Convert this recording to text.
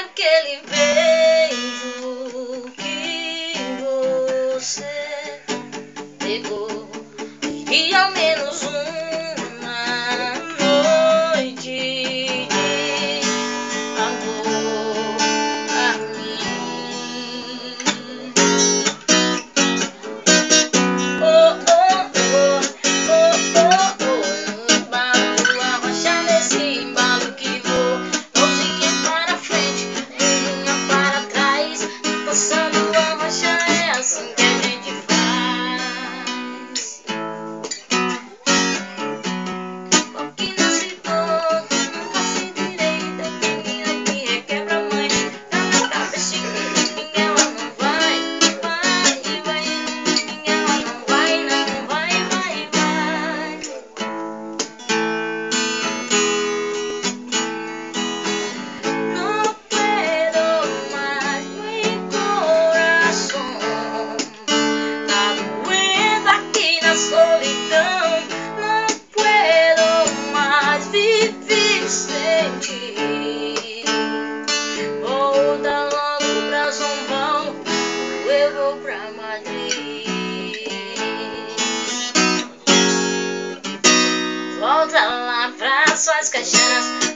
aquele beijo que você pegou. e ao menos um. solidão. Não quero mais viver sem ti. Volta logo pra São Paulo, eu vou pra Madrid. Volta lá pra suas caixas.